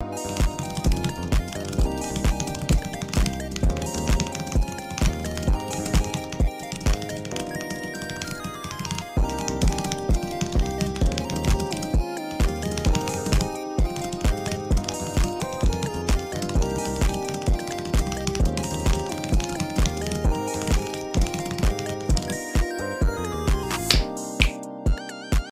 you